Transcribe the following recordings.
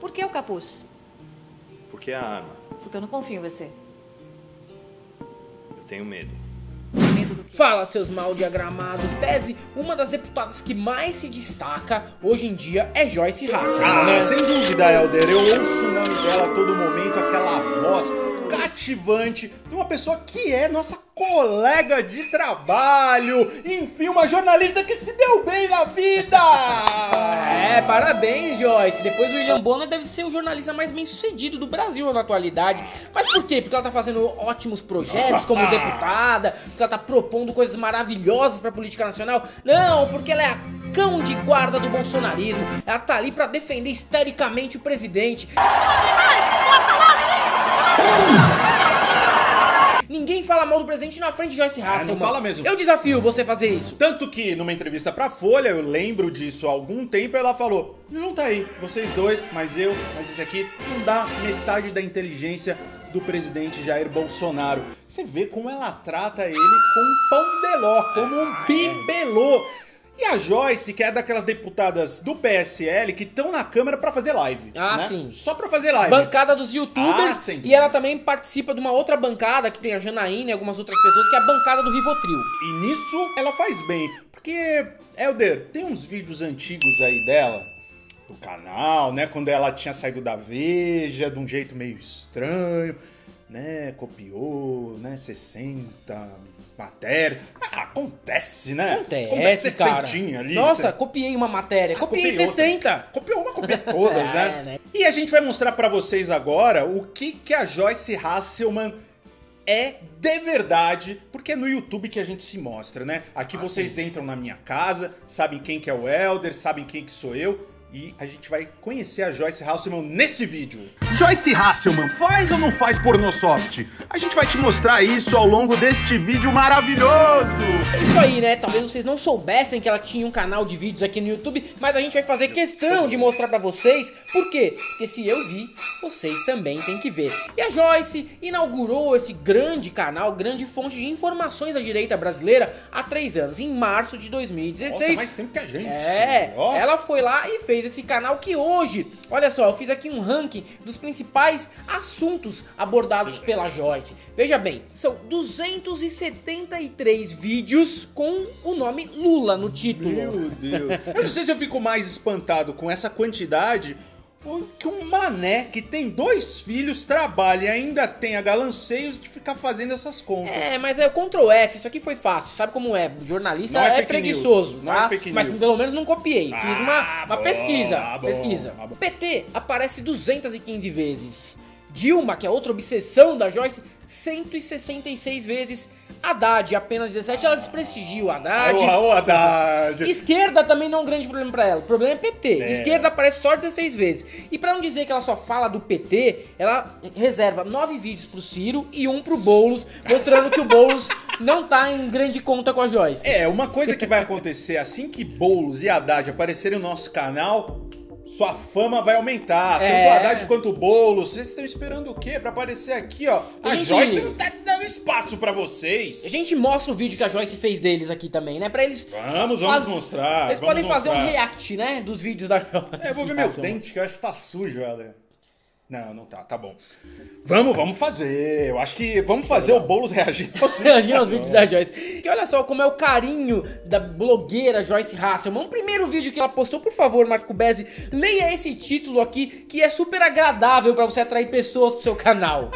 Por que o capuz? Porque é a arma. Porque eu não confio em você. Eu tenho medo. Fala, seus mal diagramados. Pese, uma das deputadas que mais se destaca hoje em dia é Joyce Hasselman, Ah, né? sem dúvida, Helder. Eu ouço o nome dela a todo momento, aquela voz cativante de uma pessoa que é nossa colega de trabalho. Enfim, uma jornalista que se deu bem na vida. É, parabéns, Joyce. Depois o William Bonner deve ser o jornalista mais bem sucedido do Brasil na atualidade. Mas por quê? Porque ela tá fazendo ótimos projetos como deputada, porque ela tá propondo coisas maravilhosas pra política nacional. Não, porque ela é a cão de guarda do bolsonarismo. Ela tá ali pra defender histericamente o presidente. Ninguém fala mal do presidente na frente de Joyce Hasselman. fala mesmo. Eu desafio você a fazer isso. Tanto que numa entrevista pra Folha, eu lembro disso há algum tempo, ela falou: Não tá aí, vocês dois, mas eu, mas esse aqui, não dá metade da inteligência do presidente Jair Bolsonaro. Você vê como ela trata ele com um pão de ló, como um bibelô. E a Joyce, que é daquelas deputadas do PSL que estão na Câmara pra fazer live. Ah, né? sim. Só pra fazer live. Bancada dos youtubers. Ah, dúvida. e ela também participa de uma outra bancada que tem a Janaína e algumas outras pessoas, que é a bancada do Rivotril. E nisso ela faz bem. Porque, Helder, tem uns vídeos antigos aí dela, do canal, né? Quando ela tinha saído da Veja, de um jeito meio estranho, né? Copiou, né? 60 matéria. Ah, acontece, né? Acontece, cara. sessentinha ali. Nossa, você- copiei uma matéria. Ah, copiei copiei outra. 60. Copiou uma, copia todas, É, né? né? E a gente vai mostrar pra vocês agora o que, que a Joyce Hasselman é de verdade, porque é no YouTube que a gente se mostra, né? Aqui Ah, vocês entram na minha casa, sabem quem que é o Elder, sabem quem que sou eu, e a gente vai conhecer a Joyce Hasselman nesse vídeo. Joyce Hasselman, faz ou não faz pornosoft? A gente vai te mostrar isso ao longo deste vídeo maravilhoso! É isso aí, né? Talvez vocês não soubessem que ela tinha um canal de vídeos aqui no YouTube, mas a gente vai fazer questão de mostrar pra vocês. Por quê? Porque se eu vi, vocês também têm que ver. E a Joyce inaugurou esse grande canal, grande fonte de informações da direita brasileira há três anos, em março de 2016. Nossa, mais tempo que a gente. É, Ó. ela foi lá e fez esse canal que hoje, olha só, eu fiz aqui um ranking dos principais assuntos abordados pela Joyce. Veja bem, são 273 vídeos com o nome Lula no título. Meu Deus. Eu não sei se eu fico mais espantado com essa quantidade que um mané que tem dois filhos trabalha e ainda tem a galanceios de ficar fazendo essas contas. É, mas é o Ctrl F, isso aqui foi fácil, sabe como é? Jornalista Não é é, preguiçoso, news, não tá? é fake mas news. pelo menos não copiei, fiz uma, Ah, uma bom, pesquisa, ah, bom, pesquisa. ah. PT aparece 215 vezes. Dilma, que é outra obsessão da Joyce, 166 vezes. Haddad, apenas 17, ela desprestigia o Haddad. Ô, ô, Haddad. Esquerda também não é um grande problema pra ela. O problema é PT. É. Esquerda aparece só 16 vezes. E pra não dizer que ela só fala do PT, ela reserva 9 vídeos pro Ciro e um pro Boulos, mostrando que o Boulos não tá em grande conta com a Joyce. É, uma coisa que vai acontecer assim que Boulos e Haddad aparecerem no nosso canal, sua fama vai aumentar. É. Tanto Haddad quanto o Boulos. Vocês estão esperando o quê pra aparecer aqui, ó? A, A gente- Joyce não tá dando espaço pra vocês. A gente mostra o vídeo que a Joyce fez deles aqui também, né? Pra eles. Vamos, vamos mostrar, Eles vamos podem fazer um mostrar. react, né? Dos vídeos da Joyce. É, eu vou ver meu Nossa, dente, que eu acho que tá sujo, Helder. Não, não tá, tá bom. Vamos, vamos fazer. Eu acho que vamos fazer o Boulos reagindo aos vídeos. Imagina os vídeos da Joyce. E olha só como é o carinho da blogueira Joyce Hasselman. O primeiro vídeo que ela postou, por favor, Marco Bezzi, leia esse título aqui, que é super agradável pra você atrair pessoas pro seu canal.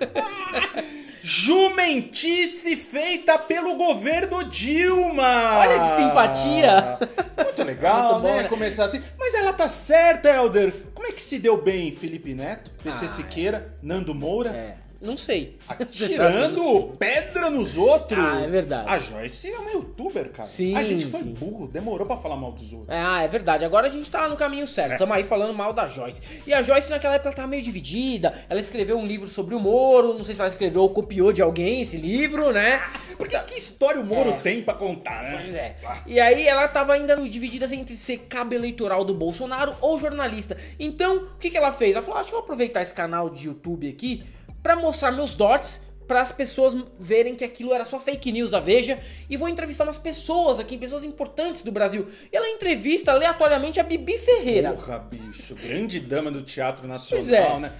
Jumentice feita pelo governo Dilma! Olha que simpatia. Muito legal, Muito bom, né? né? Começar assim. Mas ela tá certa, Helder. Como é que se deu bem Felipe Neto, PC Ah, Siqueira, Nando Moura? É, não sei. Tirando pedra nos outros. Ah, é verdade. A Joyce é uma youtuber, cara. Sim, A gente foi sim. burro, demorou pra falar mal dos outros. Ah, é verdade. Agora a gente tá no caminho certo. É. Estamos aí falando mal da Joyce. E a Joyce naquela época ela tava meio dividida. Ela escreveu um livro sobre o Moro. Não sei se ela escreveu ou copiou de alguém esse livro, né? Porque que história o Moro É. tem pra contar, né? Pois é. E aí ela tava ainda dividida entre ser cabo eleitoral do Bolsonaro ou jornalista. Então, o que, que ela fez? Ela falou, acho que eu vou aproveitar esse canal de YouTube aqui pra mostrar meus dots para as pessoas verem que aquilo era só fake news da Veja e vou entrevistar umas pessoas aqui, pessoas importantes do Brasil. E ela entrevista aleatoriamente a Bibi Ferreira. Porra, bicho, grande dama do Teatro é. Nacional,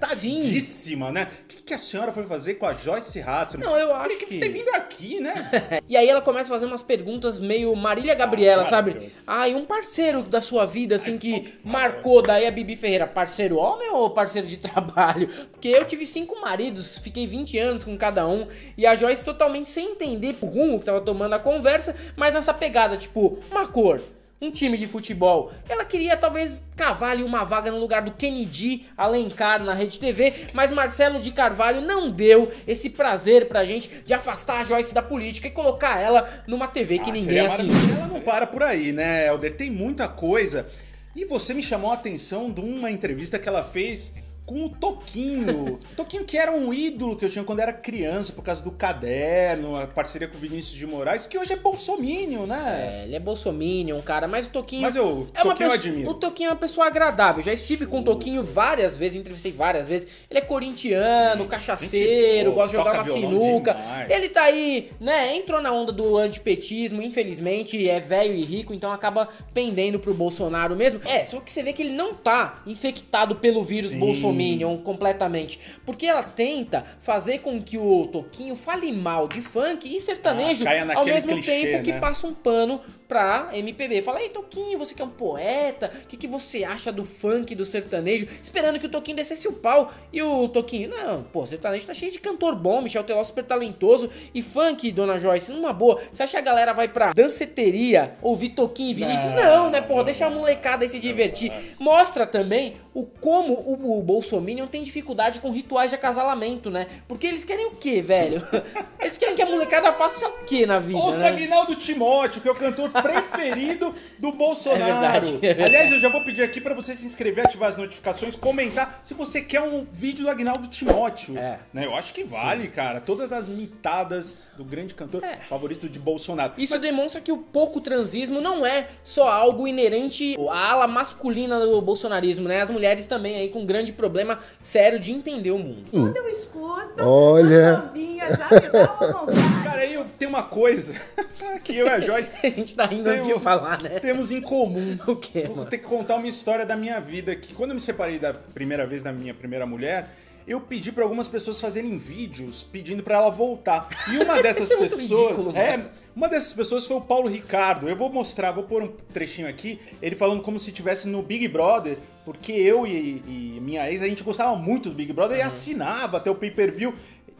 né? Respeitadíssima, né? O que, que a senhora foi fazer com a Joyce Hasselman? Não, eu acho que que- ter vindo aqui, né? E aí ela começa a fazer umas perguntas meio Marília Gabriela, Ah, sabe? Ah, e um parceiro da sua vida, assim, que marcou daí a Bibi Ferreira. Parceiro homem ou parceiro de trabalho? Porque eu tive cinco maridos, fiquei 20 anos com cada um. E a Joyce totalmente sem entender o rumo que tava tomando a conversa, mas nessa pegada, tipo, uma cor. Um time de futebol. Ela queria talvez cavar ali uma vaga no lugar do Kennedy Alencar na Rede TV, mas Marcelo de Carvalho não deu esse prazer pra gente de afastar a Joyce da política e colocar ela numa TV que Ah, ninguém assiste. Ela não para por aí, né, Helder? Tem muita coisa. E você me chamou a atenção de uma entrevista que ela fez com o Toquinho. Toquinho que era um ídolo que eu tinha quando era criança, por causa do caderno, a parceria com o Vinícius de Moraes, que hoje é bolsominion, né? É, ele é bolsominion, cara, mas o Toquinho... Mas eu- é uma pessoa- admiro. O Toquinho é uma pessoa agradável, já estive com o Toquinho várias vezes, entrevistei várias vezes. Ele é corintiano, Sim, cachaceiro, gente gosta de jogar uma sinuca. demais. Ele tá aí, né, entrou na onda do antipetismo, infelizmente, é velho e rico, então acaba pendendo pro Bolsonaro mesmo. É, só que você vê que ele não tá infectado pelo vírus Sim. bolsominion completamente. Porque ela tenta fazer com que o Toquinho fale mal de funk e sertanejo Ah, ao mesmo clichê, tempo que né? passa um pano pra MPB. Fala, ei, Toquinho, você que é um poeta, o que, que você acha do funk, do sertanejo? Esperando que o Toquinho descesse o pau. E o Toquinho, não, pô, sertanejo tá cheio de cantor bom, Michel Teló super talentoso. E funk, Dona Joyce, numa boa. Você acha que a galera vai pra danceteria ouvir Toquinho e Vinícius? Não, Não, né, porra, deixa a molecada aí se divertir. Mostra também o como o, o Bolsominion tem dificuldade com rituais de acasalamento, né? Porque eles querem o quê, velho? Eles querem que a molecada faça o quê na vida, Ouça né? Aguinaldo Timóteo, que é o cantor preferido do Bolsonaro. É verdade, é verdade. Aliás, eu já vou pedir aqui pra você se inscrever, ativar as notificações, comentar se você quer um vídeo do Aguinaldo Timóteo. É. Né? Eu acho que vale, cara. Todas as mitadas do grande cantor É. favorito de Bolsonaro. Isso demonstra que o pouco transismo não é só algo inerente à ala masculina do bolsonarismo, né? As mulheres também aí com um grande problema sério de entender o mundo. Quando eu escuto Olha. sambinha, já me dá uma vontade. Eu tenho uma coisa que eu e a Joyce A gente tá rindo antes de Temos- falar, né? temos em comum. O quê, Vou mano? ter que contar uma história da minha vida. Que quando eu me separei da primeira vez da minha primeira mulher, eu pedi pra algumas pessoas fazerem vídeos pedindo pra ela voltar. E uma dessas é pessoas, ridículo, é, mano. uma dessas pessoas foi o Paulo Ricardo. Eu vou mostrar, vou pôr um trechinho aqui, ele falando como se estivesse no Big Brother, porque eu e, e minha ex a gente gostava muito do Big Brother e assinava até o pay-per-view.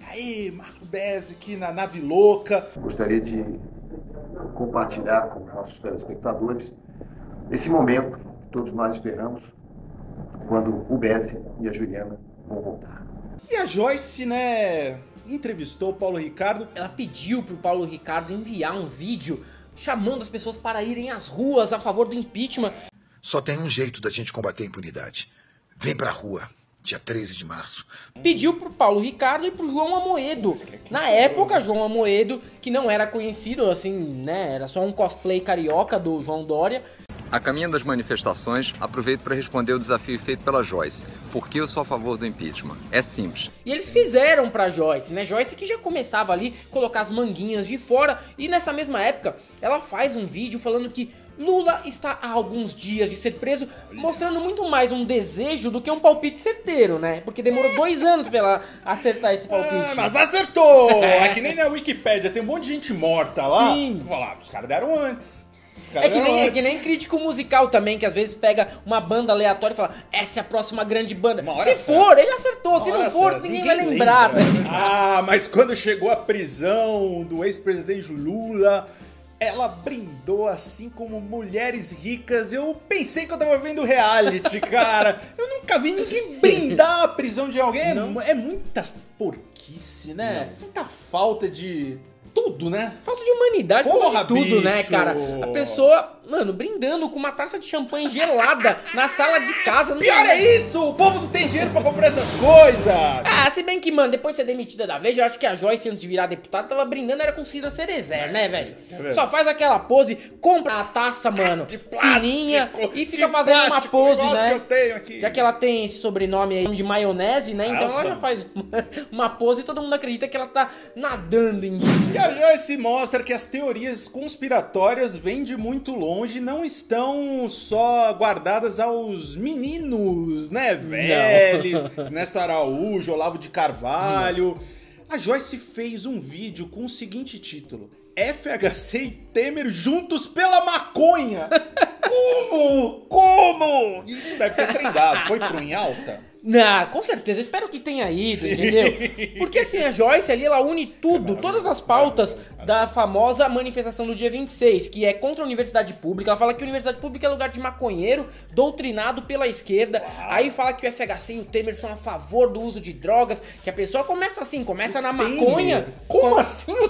Aí, Marco Bezzi aqui na nave louca. Gostaria de compartilhar com os nossos telespectadores esse momento que todos nós esperamos quando o Bessi e a Juliana vão voltar. E a Joyce, né, entrevistou o Paulo Ricardo. Ela pediu pro Paulo Ricardo enviar um vídeo chamando as pessoas para irem às ruas a favor do impeachment. Só tem um jeito da gente combater a impunidade. Vem pra rua, dia 13 de março. Pediu pro Paulo Ricardo e pro João Amoedo. Na época, João Amoedo, que não era conhecido, assim, né? Era só um cosplay carioca do João Dória. A caminho das manifestações, aproveito para responder o desafio feito pela Joyce. Por que eu sou a favor do impeachment? É simples. E eles fizeram pra Joyce, né? Joyce que já começava ali colocar as manguinhas de fora. E nessa mesma época, ela faz um vídeo falando que Lula está há alguns dias de ser preso, mostrando muito mais um desejo do que um palpite certeiro, né? Porque demorou dois anos pra ela acertar esse palpite. Ah, mas acertou! É que nem na Wikipédia, tem um monte de gente morta lá. Sim. Vou falar, os caras deram antes. É que, nem, é que nem crítico musical também, que às vezes pega uma banda aleatória e fala, essa é a próxima grande banda. Se certa. for, ele acertou. Se não for, certa, ninguém, vai ninguém lembrar. lembra. tá? Ah, mas quando chegou a prisão do ex-presidente Lula, ela brindou assim como mulheres ricas. Eu pensei que eu tava vendo reality, cara. Eu nunca vi ninguém brindar a prisão de alguém. É, mu- é muita porquice, né? Muita falta de tudo, né? Falta de humanidade, Porra, falta de tudo, né, bicho! cara? A pessoa mano, brindando com uma taça de champanhe gelada na sala de casa. Pior tem- é isso! O povo não tem dinheiro pra comprar essas coisas! Ah, se bem que, mano, depois de ser demitida da Veja, eu acho que a Joyce, antes de virar deputada, tava brindando, era com Cida Cerezer, né, velho? vendo? Só faz aquela pose, compra a taça, mano, fininha, e fica fazendo uma plástico, pose, igual as né? que eu tenho aqui. Já que ela tem esse sobrenome aí de maionese, né? Então eu ela já faz uma pose e todo mundo acredita que ela tá nadando em E a Joyce mostra que as teorias conspiratórias vêm de muito longe e não estão só guardadas aos meninos, né? Vélez, Ernesto Araújo, Olavo de Carvalho. A Joyce fez um vídeo com o seguinte título: FHC e Temer juntos pela maconha. Como? Como? Isso deve ter treinado. Foi pro em alta? Não, com certeza, espero que tenha ido, entendeu? Porque assim, a Joyce ali, ela une tudo, todas as pautas da famosa manifestação do dia 26, que é contra a universidade pública. Ela fala que a universidade pública é lugar de maconheiro, doutrinado pela esquerda. Aí fala que o FHC e o Temer são a favor do uso de drogas, que a pessoa começa assim, começa na maconha. Como com- assim o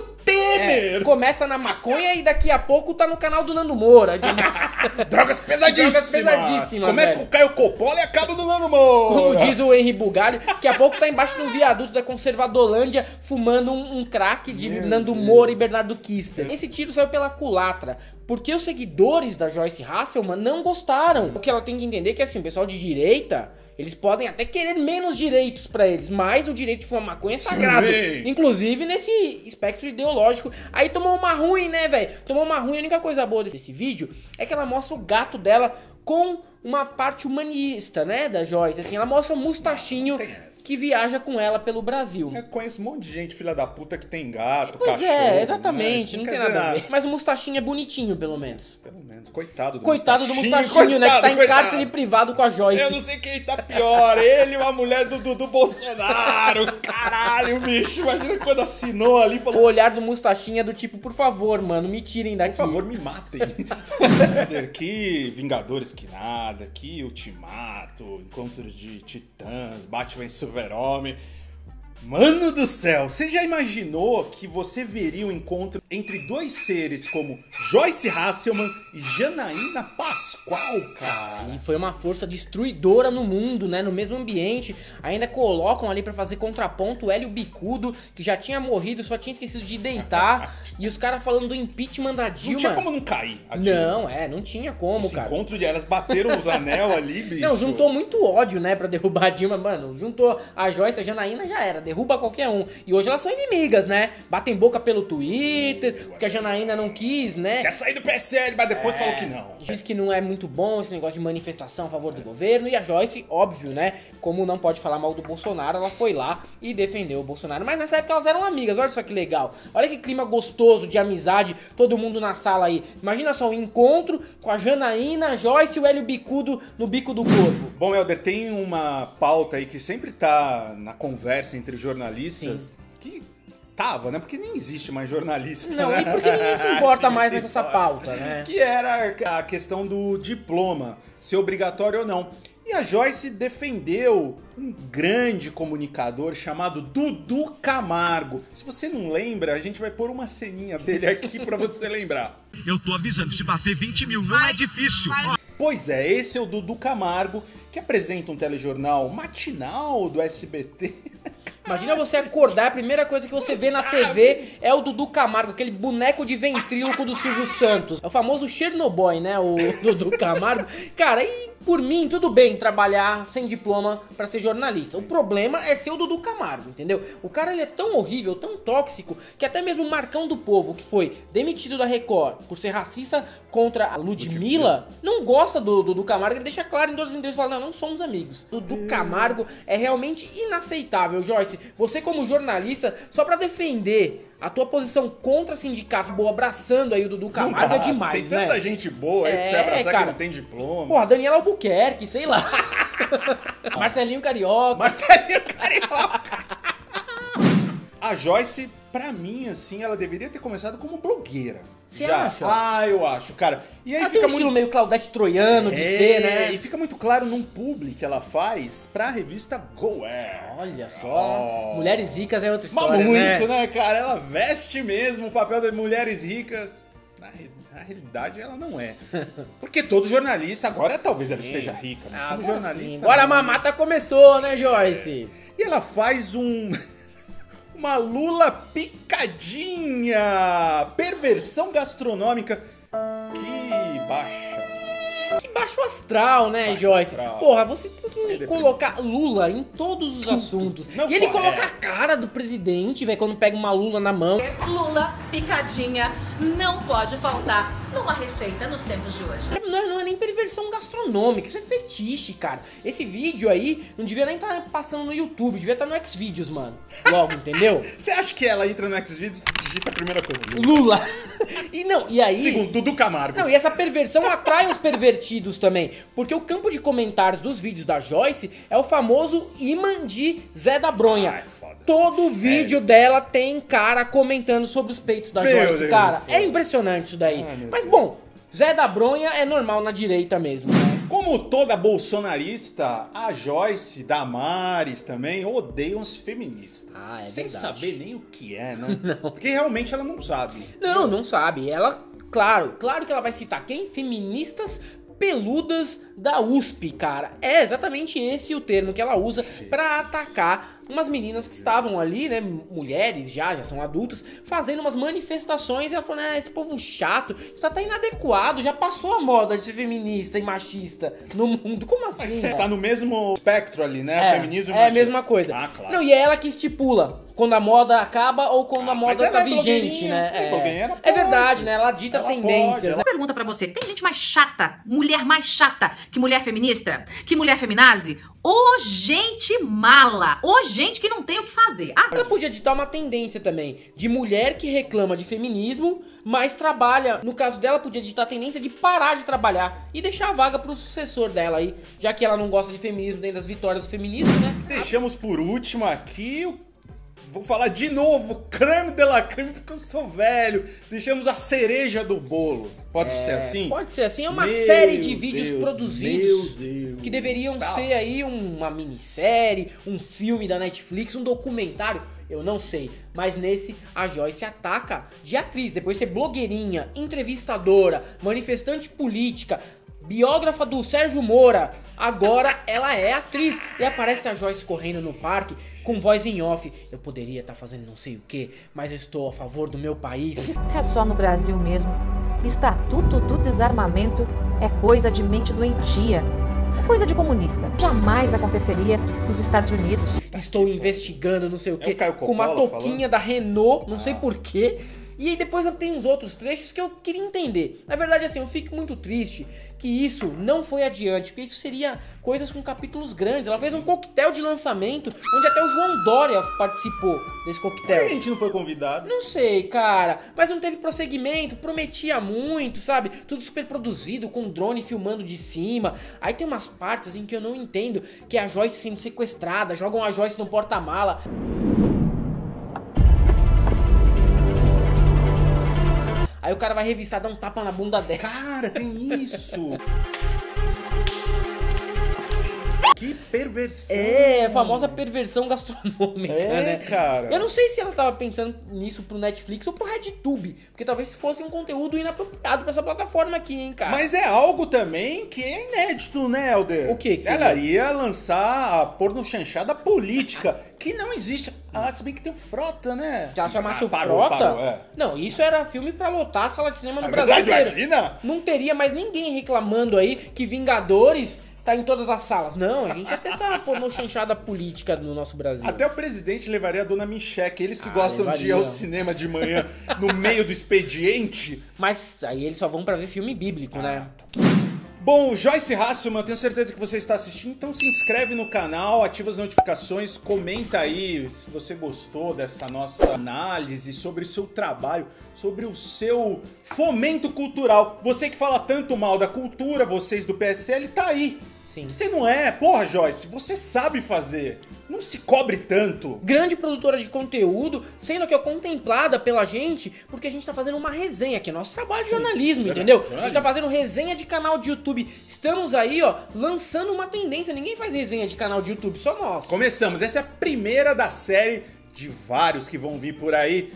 Temer? É, começa na maconha e daqui a pouco tá no canal do Nando Moura. de- Drogas pesadíssimas. Drogas pesadíssimas, Começa velho. com o Caio Coppola e acaba no Nando Moura. Como diz o Henry Bugalho, daqui a pouco tá embaixo de um viaduto da Conservadolândia fumando um, um crack de Nando Moura e Bernardo Kister. Esse tiro saiu pela culatra. Porque os seguidores da Joyce Hasselman não gostaram. O que ela tem que entender é que assim, o pessoal de direita, eles podem até querer menos direitos pra eles, mas o direito de fumar maconha é sagrado. Sim. Inclusive nesse espectro ideológico. Aí tomou uma ruim, né, velho? Tomou uma ruim. A única coisa boa desse vídeo é que ela mostra o gato dela com uma parte humanista, né, da Joyce. Assim, ela mostra um mustachinho que viaja com ela pelo Brasil. Eu conheço um monte de gente, filha da puta, que tem gato, Pois cachorro. é, exatamente, né? Isso não tem dizer nada a ver. Mas o mustachinho é bonitinho, pelo menos. Pelo menos, coitado do Coitado do mustachinho, mustachinho, né, que tá coitado, em coitado. cárcere privado com a Joyce. Eu não sei quem tá pior, ele ou a mulher do Dudu Bolsonaro. Caralho, bicho. Imagina quando assinou ali e O falou: olhar do mustachinho é do tipo, por favor, mano, me tirem daqui. Por favor, me matem. que Vingadores que nada, que Ultimato, Encontros de Titãs, Batman e Super-Homem. Mano do céu, você já imaginou que você veria um encontro entre dois seres como Joyce Hasselman e Janaína Pascoal, cara? E foi uma força destruidora no mundo, né? No mesmo ambiente. Ainda colocam ali pra fazer contraponto o Hélio Bicudo, que já tinha morrido, só tinha esquecido de deitar. e os caras falando do impeachment da Não Dilma. tinha como não cair. a Dilma. Não, é, não tinha como, Esse cara. encontro de elas bateram os anel ali, bicho. Não, juntou muito ódio, né, pra derrubar a Dilma, mano. Juntou a Joyce e a Janaína, já era, derruba qualquer um. E hoje elas são inimigas, né? Batem boca pelo Twitter, porque a Janaína não quis, né? Quer sair do PSL, mas depois falou que não. Diz que não é muito bom esse negócio de manifestação a favor do governo. E a Joyce, óbvio, né? Como não pode falar mal do Bolsonaro, ela foi lá e defendeu o Bolsonaro. Mas nessa época elas eram amigas, olha só que legal. Olha que clima gostoso de amizade, todo mundo na sala aí. Imagina só um encontro com a Janaína, a Joyce e o Hélio Bicudo no bico do corvo. Bom, Helder, tem uma pauta aí que sempre tá na conversa entre jornalistas. Que tava, né? Porque nem existe mais jornalista. Não, né? e porque ninguém se importa mais né, com essa pauta, né? Que era a questão do diploma, ser obrigatório ou não. E a Joyce defendeu um grande comunicador chamado Dudu Camargo. Se você não lembra, a gente vai pôr uma ceninha dele aqui pra você lembrar. Eu tô avisando, se bater 20 mil não é difícil. Pois é, esse é o Dudu Camargo, que apresenta um telejornal matinal do SBT. Imagina você acordar, a primeira coisa que você vê na TV é o Dudu Camargo, aquele boneco de ventríloco do Silvio Santos. É o famoso Chernobyl, né? O Dudu Camargo. Cara, e por mim, tudo bem trabalhar sem diploma pra ser jornalista. O problema é ser o Dudu Camargo, entendeu? O cara ele é tão horrível, tão tóxico, que até mesmo o Marcão do Povo, que foi demitido da Record por ser racista contra a Ludmilla, não gosta do Dudu Camargo. Ele deixa claro em todas as entrevistas, fala, não, não somos amigos. Dudu Camargo é realmente inaceitável, Joyce. Você como jornalista, só pra defender a tua posição contra sindicato, boa, abraçando aí o Dudu Camargo é demais, Tem né? tanta gente boa aí pra você É, abraçar cara. que não tem diploma. Porra, Daniela Albuquerque, sei lá. Marcelinho Carioca. Marcelinho Carioca. A Joyce, pra mim, assim, ela deveria ter começado como blogueira. Você Já. acha? Ah, eu acho, cara. E aí tem fica um estilo muito... meio Claudete Troiano de É, ser, né? E fica muito claro num publi que ela faz pra revista Go Air. Olha só. Oh. Mulheres ricas é outra Mas história, muito, né? né? cara? Ela veste mesmo o papel das mulheres ricas na, na realidade ela não é. Porque todo jornalista, agora talvez ela esteja rica, mas como Agora jornalista. sim. Agora a não. mamata começou, né, Joyce? E ela faz um. Uma lula picadinha! Perversão gastronômica. Que baixa. Que baixo astral, né, Baixo Joyce? astral. Porra, você tem que deprimido. colocar Lula em todos os assuntos. Não e ele coloca é. a cara do presidente, velho, quando pega uma Lula na mão. Lula picadinha não pode faltar numa receita nos tempos de hoje. Não é, não é nem perversão gastronômica, isso é fetiche, cara. Esse vídeo aí não devia nem estar passando no YouTube, devia estar no Xvideos, mano. Logo, entendeu? Você acha que ela entra no Xvideos e digita a primeira coisa? Lula. E não, e aí. Segundo, Dudu Camargo. Não, e essa perversão atrai os pervertidos também. Porque o campo de comentários dos vídeos da Joyce é o famoso imã de Zé da Bronha. Ai, foda. Todo Sério? vídeo dela tem cara comentando sobre os peitos da Meu Joyce, Deus cara. céu. É impressionante isso daí. Ai, meu Mas Deus. bom, Zé da Bronha é normal na direita mesmo, né? Como toda bolsonarista, a Joyce, Damares também odeiam as feministas. Ah, é Sem verdade. saber nem o que é, né? Porque realmente ela não sabe. Não, não sabe. Ela, claro, claro que ela vai citar quem? Feministas peludas da USP, cara. É exatamente esse o termo que ela usa pra atacar umas meninas que estavam ali, né, mulheres já, já são adultas, fazendo umas manifestações e ela falou, né, esse povo chato, isso tá inadequado, já passou a moda de ser feminista e machista no mundo. Como assim? Você né? tá no mesmo espectro ali, né? É, Feminismo e é a mesma coisa. Ah, claro. Não, e é ela que estipula quando a moda acaba ou quando a Ah, moda tá é vigente, né? é É, verdade, pode. né? Ela dita Ela pode, tendências, ela- né? Pergunta pra você, tem gente mais chata, mulher mais chata que mulher feminista? Que mulher feminazi? Ô gente mala! Ô gente que não tem o que fazer. Ah, Ela podia ditar uma tendência também de mulher que reclama de feminismo, mas trabalha. No caso dela, podia ditar a tendência de parar de trabalhar e deixar a vaga pro sucessor dela aí, já que ela não gosta de feminismo nem das vitórias do feminismo, né? Deixamos por último aqui o. Vou falar de novo, creme de la creme, porque eu sou velho. Deixamos a cereja do bolo. Pode ser assim? Pode ser assim, é uma Meu série de vídeos Deus, produzidos que deveriam Tá. ser aí uma minissérie, um filme da Netflix, um documentário, eu não sei. Mas nesse a Joyce ataca de atriz, depois de ser blogueirinha, entrevistadora, manifestante política, biógrafa do Sérgio Moura. Agora ela é atriz e aparece a Joyce correndo no parque com voz em off. Eu poderia estar fazendo não sei o que, mas eu estou a favor do meu país. É só no Brasil mesmo. Estatuto do desarmamento é coisa de mente doentia. É coisa de comunista. Jamais aconteceria nos Estados Unidos. Estou investigando, não sei o É que, Caio com uma toquinha da Renault, não sei porquê. E aí depois tem uns outros trechos que eu queria entender. Na verdade, assim, eu fico muito triste que isso não foi adiante, porque isso seria coisas com capítulos grandes. Ela fez um coquetel de lançamento, onde até o João Dória participou desse Por que coquetel. a gente não foi convidado? Não sei, cara, mas não teve prosseguimento, prometia muito, sabe? Tudo super produzido, com drone filmando de cima. Aí tem umas partes em que eu não entendo, que é a Joyce sendo sequestrada, jogam a Joyce no porta-mala. Aí o cara vai revistar, dá um tapa na bunda dela. Cara, tem isso! que perversão! É, a famosa perversão gastronômica, É, né? cara. Eu não sei se ela tava pensando nisso pro Netflix ou pro RedTube, porque talvez fosse um conteúdo inapropriado pra essa plataforma aqui, hein, cara. Mas é algo também que é inédito, né, Helder? O que que Ela seria? ia lançar a porno chanchada política, que não existe. Ah, se bem que tem o Frota, né? Ela chamasse Ah, o parou, Frota. parou, é. Não, isso era filme pra lotar a sala de cinema no É Brasil verdade, inteiro. imagina? Não teria mais ninguém reclamando aí que Vingadores tá em todas as salas. Não, a gente ia ter essa pornô chanchada política no nosso Brasil. Até o presidente levaria a dona Micheque, eles que Ah, gostam de ir levaria. ao cinema de manhã no meio do expediente. Mas aí eles só vão pra ver filme bíblico, né? Bom, Joyce Hasselman, tenho certeza que você está assistindo, então se inscreve no canal, ativa as notificações, comenta aí se você gostou dessa nossa análise sobre o seu trabalho, sobre o seu fomento cultural. Você que fala tanto mal da cultura, vocês do PSL, tá aí. Sim. Você não é, porra, Joyce, você sabe fazer. Não se cobre tanto. grande produtora de conteúdo, sendo que é contemplada pela gente, porque a gente tá fazendo uma resenha, que é nosso trabalho de jornalismo, verdade, entendeu? A gente tá fazendo resenha de canal de YouTube. Estamos aí, ó, lançando uma tendência. Ninguém faz resenha de canal de YouTube, só nós. Começamos, essa é a primeira da série de vários que vão vir por aí.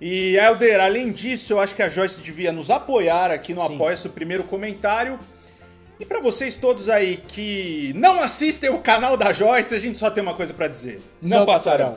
E, Helder, além disso, eu acho que a Joyce devia nos apoiar aqui no Sim. Apoia-se o primeiro comentário. E pra vocês todos aí que não assistem o canal da Joyce, a gente só tem uma coisa pra dizer. Não passarão.